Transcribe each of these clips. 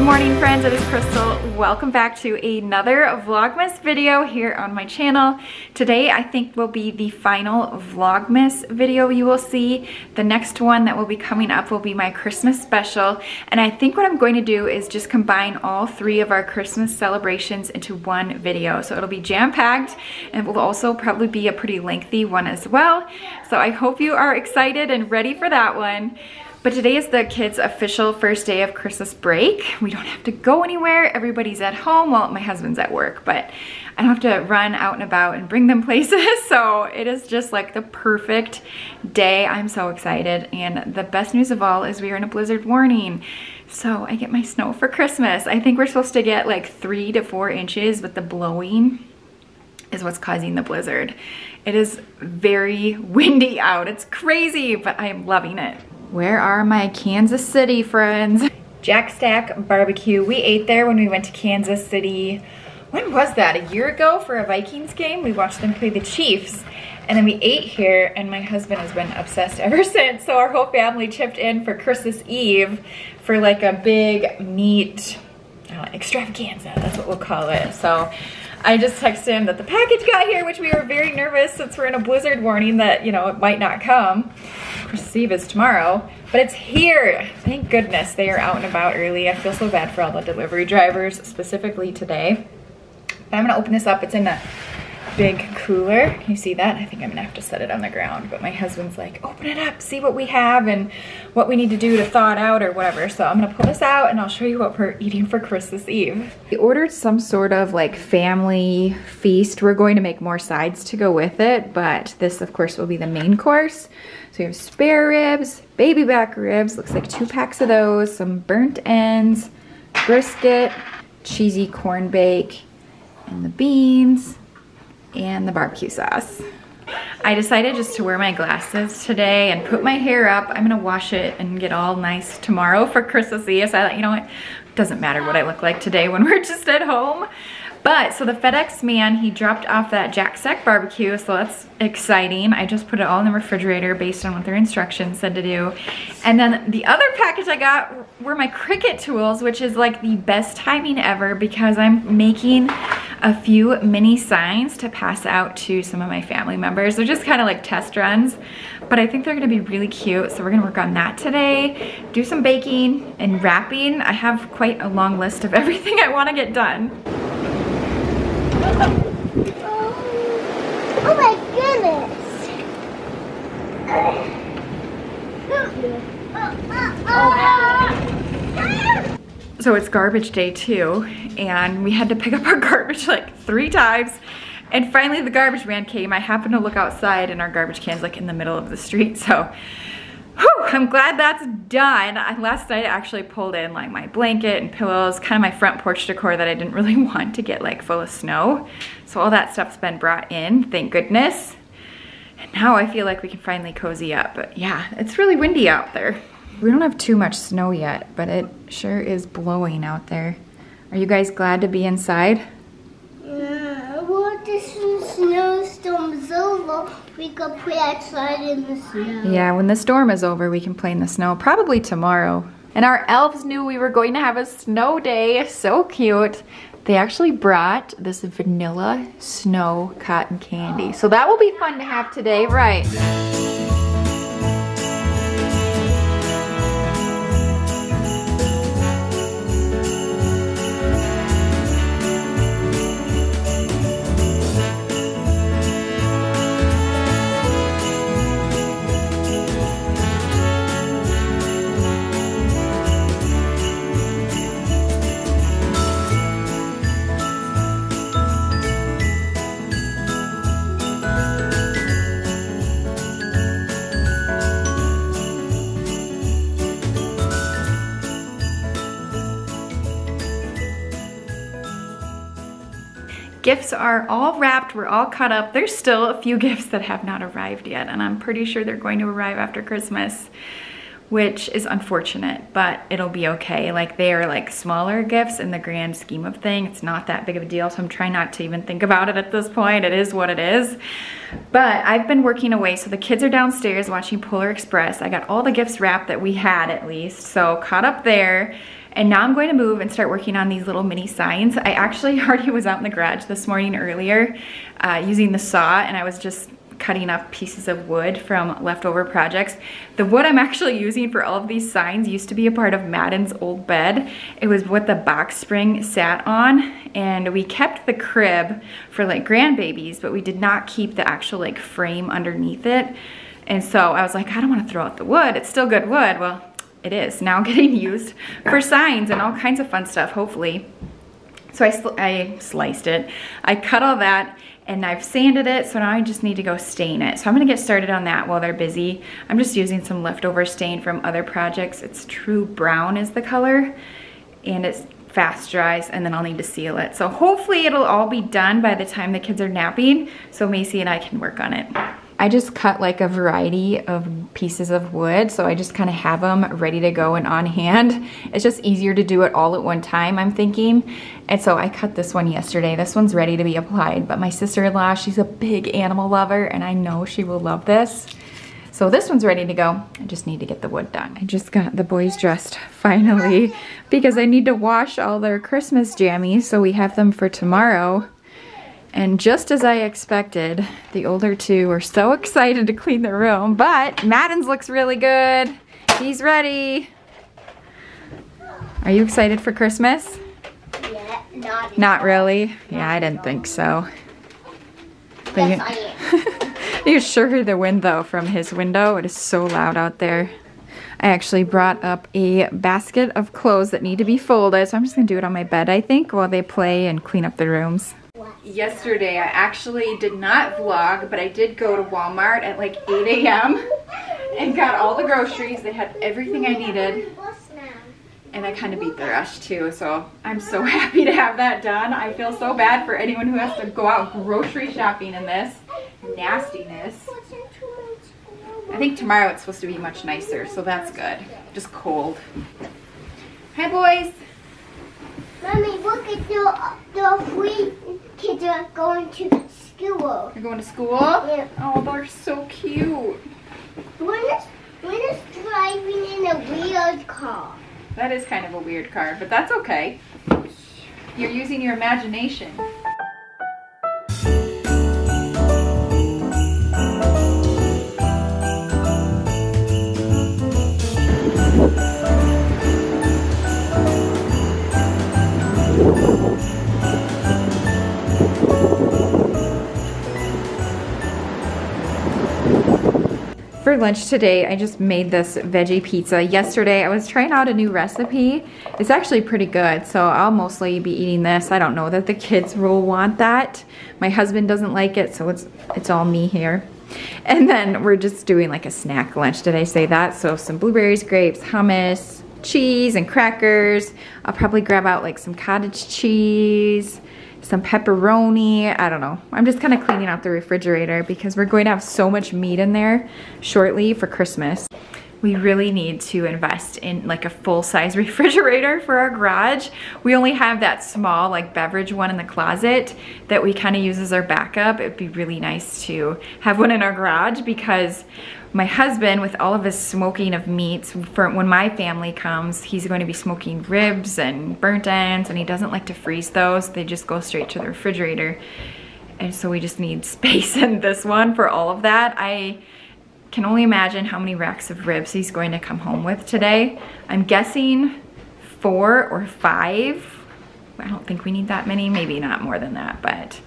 Good morning friends, it is Crystal. Welcome back to another Vlogmas video here on my channel. Today I think will be the final Vlogmas video you will see. The next one that will be coming up will be my Christmas special and I think what I'm going to do is just combine all three of our Christmas celebrations into one video. So it'll be jam-packed and it will also probably be a pretty lengthy one as well. So I hope you are excited and ready for that one. But today is the kids' official first day of Christmas break. We don't have to go anywhere. Everybody's at home. Well, my husband's at work, but I don't have to run out and about and bring them places. So it is just like the perfect day. I'm so excited. And the best news of all is we are in a blizzard warning. So I get my snow for Christmas. I think we're supposed to get like three to four inches, but the blowing is what's causing the blizzard. It is very windy out. It's crazy, but I am loving it. Where are my Kansas City friends? Jack Stack Barbecue. We ate there when we went to Kansas City. When was that? A year ago for a Vikings game? We watched them play the Chiefs. And then we ate here and my husband has been obsessed ever since. So our whole family chipped in for Christmas Eve for like a big meat uh, extravaganza. That's what we'll call it. So I just texted him that the package got here, which we were very nervous since we're in a blizzard warning that, you know, it might not come. Receive is tomorrow, but it's here. Thank goodness they are out and about early. I feel so bad for all the delivery drivers, specifically today. But I'm gonna open this up. It's in a big cooler. Can you see that? I think I'm gonna have to set it on the ground, but my husband's like, open it up, see what we have and what we need to do to thaw it out or whatever. So I'm gonna pull this out and I'll show you what we're eating for Christmas Eve. We ordered some sort of like family feast. We're going to make more sides to go with it, but this of course will be the main course. So we have spare ribs, baby back ribs, looks like two packs of those, some burnt ends, brisket, cheesy corn bake, and the beans, and the barbecue sauce. I decided just to wear my glasses today and put my hair up. I'm gonna wash it and get all nice tomorrow for Christmas Eve. So I thought, you know what, doesn't matter what I look like today when we're just at home. But, so the FedEx man, he dropped off that Jack Stack barbecue, so that's exciting. I just put it all in the refrigerator based on what their instructions said to do. And then the other package I got were my Cricut tools, which is like the best timing ever because I'm making a few mini signs to pass out to some of my family members. They're just kind of like test runs, but I think they're gonna be really cute. So we're gonna work on that today, do some baking and wrapping. I have quite a long list of everything I wanna get done. Oh, my goodness. So it's garbage day too, and we had to pick up our garbage like three times. And finally the garbage man came. I happened to look outside and our garbage can's like in the middle of the street. So Whew, I'm glad that's done. Last night I actually pulled in like my blanket and pillows, kind of my front porch decor that I didn't really want to get like full of snow. So all that stuff's been brought in, thank goodness. And now I feel like we can finally cozy up. But yeah, it's really windy out there. We don't have too much snow yet, but it sure is blowing out there. Are you guys glad to be inside? Yeah, well, this snowstorm's over we could play outside in the snow. Yeah, when the storm is over, we can play in the snow, probably tomorrow. And our elves knew we were going to have a snow day. So cute. They actually brought this vanilla snow cotton candy. So that will be fun to have today, right? Gifts are all wrapped, we're all caught up. There's still a few gifts that have not arrived yet, and I'm pretty sure they're going to arrive after Christmas. which is unfortunate, but it'll be okay. Like they are like smaller gifts in the grand scheme of things. It's not that big of a deal, so I'm trying not to even think about it at this point. It is what it is. But I've been working away, so the kids are downstairs watching Polar Express. I got all the gifts wrapped that we had at least, so caught up there. And now I'm going to move and start working on these little mini signs. I actually already was out in the garage this morning earlier uh, using the saw and I was just cutting up pieces of wood from leftover projects. The wood I'm actually using for all of these signs used to be a part of Madden's old bed. It was what the box spring sat on and we kept the crib for like grandbabies, but we did not keep the actual like frame underneath it. And so I was like, I don't wanna throw out the wood. It's still good wood. Well, it is now getting used for signs and all kinds of fun stuff, hopefully. So I, sl I sliced it. I cut all that and I've sanded it, so now I just need to go stain it. So I'm gonna get started on that while they're busy. I'm just using some leftover stain from other projects. It's true brown is the color, and it's fast dries, and then I'll need to seal it. So hopefully it'll all be done by the time the kids are napping, so Macy and I can work on it. I just cut like a variety of pieces of wood, so I just kind of have them ready to go and on hand. It's just easier to do it all at one time, I'm thinking. And so I cut this one yesterday. This one's ready to be applied, but my sister-in-law, she's a big animal lover, and I know she will love this. So this one's ready to go. I just need to get the wood done. I just got the boys dressed finally because I need to wash all their Christmas jammies so we have them for tomorrow. And just as I expected, the older two are so excited to clean their room, but Madden's looks really good. He's ready. Are you excited for Christmas? Yeah, not. Not really? Yeah, I didn't think so. Yes, you, I am. you sure hear the wind though from his window. It is so loud out there. I actually brought up a basket of clothes that need to be folded, so I'm just gonna do it on my bed, I think, while they play and clean up the rooms. Yesterday, I actually did not vlog, but I did go to Walmart at like 8 a.m. and got all the groceries. They had everything I needed, and I kind of beat the rush too, so I'm so happy to have that done. I feel so bad for anyone who has to go out grocery shopping in this nastiness. I think tomorrow it's supposed to be much nicer, so that's good. Just cold. Hi, boys. Mommy, look at the the three kids are going to school. You're going to school? Yeah. Oh, they're so cute. One is one is driving in a weird car. That is kind of a weird car, but that's okay. You're using your imagination. For lunch today, I just made this veggie pizza. Yesterday, I was trying out a new recipe. It's actually pretty good, so I'll mostly be eating this. I don't know that the kids will want that. My husband doesn't like it, so it's, it's all me here. And then we're just doing like a snack lunch. Did I say that? So some blueberries, grapes, hummus, cheese, and crackers. I'll probably grab out like some cottage cheese, some pepperoni. I don't know. I'm just kind of cleaning out the refrigerator because we're going to have so much meat in there shortly for Christmas. We really need to invest in like a full-size refrigerator for our garage. We only have that small like beverage one in the closet that we kind of use as our backup. It'd be really nice to have one in our garage because my husband with all of his smoking of meats for when my family comes he's going to be smoking ribs and burnt ends and he doesn't like to freeze those they just go straight to the refrigerator and so we just need space in this one for all of that i can only imagine how many racks of ribs he's going to come home with today i'm guessing four or five i don't think we need that many maybe not more than that but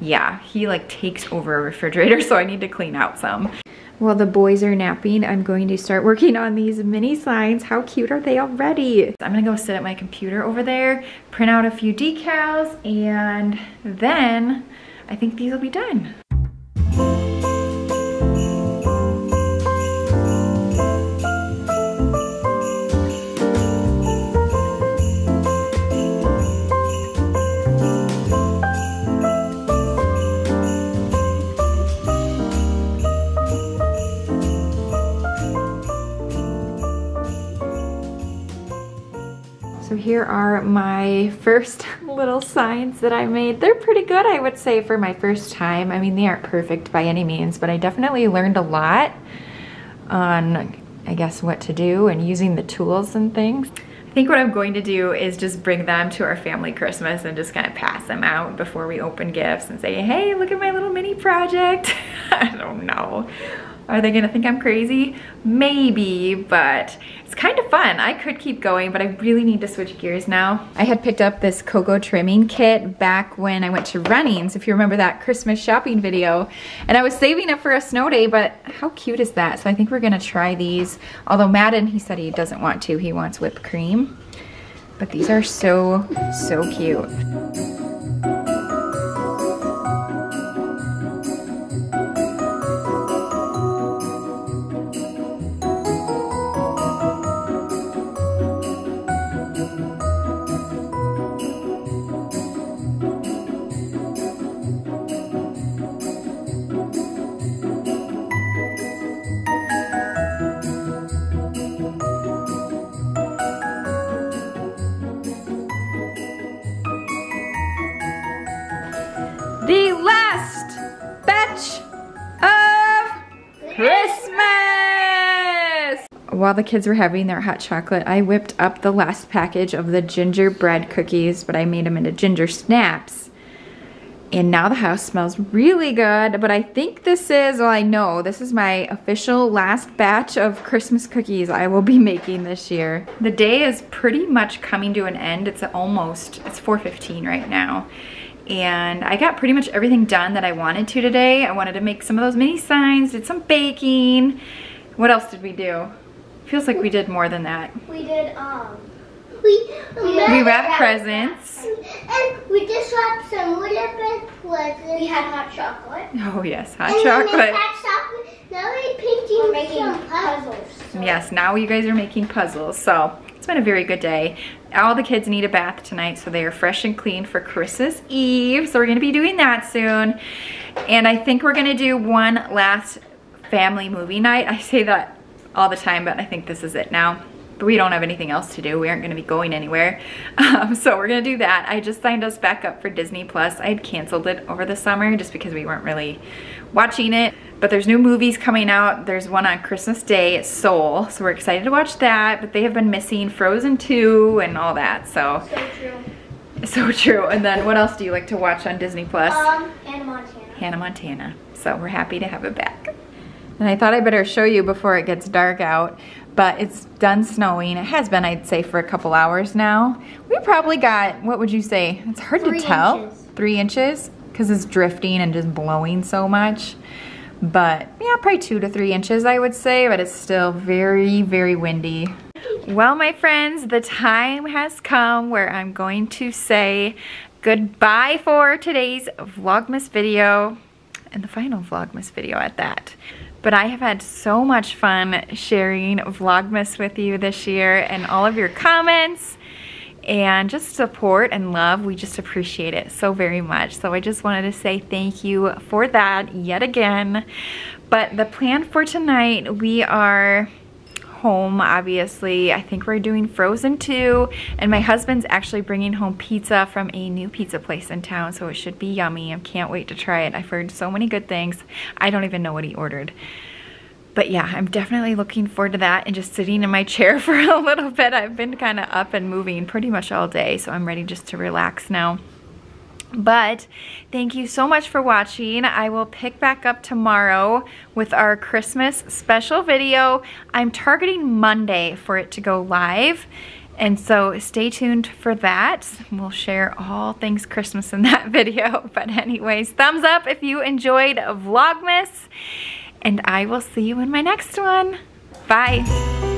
yeah he like takes over a refrigerator so i need to clean out some while the boys are napping, I'm going to start working on these mini signs. How cute are they already? I'm gonna go sit at my computer over there, print out a few decals, and then I think these will be done. So here are my first little signs that I made. They're pretty good, I would say, for my first time. I mean, they aren't perfect by any means, but I definitely learned a lot on, I guess, what to do and using the tools and things. I think what I'm going to do is just bring them to our family Christmas and just kind of pass them out before we open gifts and say, hey, look at my little mini project. I don't know. Are they gonna think I'm crazy? Maybe, but it's kind of fun. I could keep going, but I really need to switch gears now. I had picked up this cocoa trimming kit back when I went to Runnings, if you remember that Christmas shopping video, and I was saving it for a snow day, but how cute is that? So I think we're gonna try these. Although Madden, he said he doesn't want to, he wants whipped cream. But these are so, so cute. While the kids were having their hot chocolate, I whipped up the last package of the gingerbread cookies, but I made them into ginger snaps. And now the house smells really good, but I think this is, well I know, this is my official last batch of Christmas cookies I will be making this year. The day is pretty much coming to an end. It's almost, it's 4.15 right now and I got pretty much everything done that I wanted to today. I wanted to make some of those mini signs, did some baking. What else did we do? Feels like we did more than that. We did, um, we, we, we wrapped presents. And we just wrapped some little bit presents. We had hot chocolate. Oh yes, hot and chocolate. hot chocolate. Now we're painting we're making some puzzles. So. Yes, now you guys are making puzzles. So it's been a very good day. All the kids need a bath tonight, so they are fresh and clean for Christmas Eve. So we're gonna be doing that soon. And I think we're gonna do one last family movie night. I say that all the time, but I think this is it now. But we don't have anything else to do. We aren't gonna be going anywhere. Um, so we're gonna do that. I just signed us back up for Disney Plus. I had canceled it over the summer just because we weren't really watching it. But there's new movies coming out. There's one on Christmas Day at Soul. So we're excited to watch that. But they have been missing Frozen 2 and all that. So, so true. So true. And then what else do you like to watch on Disney Plus? Um, Hannah Montana. Hannah Montana. So we're happy to have it back. And I thought I better show you before it gets dark out, but it's done snowing. It has been, I'd say, for a couple hours now. We probably got, what would you say? It's hard Three to tell. inches. Three inches? Because it's drifting and just blowing so much. But yeah, probably two to three inches, I would say, but it's still very, very windy. Well, my friends, the time has come where I'm going to say goodbye for today's Vlogmas video and the final Vlogmas video at that. But I have had so much fun sharing Vlogmas with you this year and all of your comments and just support and love. We just appreciate it so very much. So I just wanted to say thank you for that yet again. But the plan for tonight, we are home obviously. I think we're doing frozen 2 and my husband's actually bringing home pizza from a new pizza place in town so it should be yummy. I can't wait to try it. I've heard so many good things. I don't even know what he ordered. But yeah i'm definitely looking forward to that and just sitting in my chair for a little bit. I've been kind of up and moving pretty much all day so i'm ready just to relax now but thank you so much for watching. I will pick back up tomorrow with our Christmas special video. I'm targeting Monday for it to go live. And so stay tuned for that. We'll share all things Christmas in that video. But anyways, thumbs up if you enjoyed Vlogmas. And I will see you in my next one. Bye.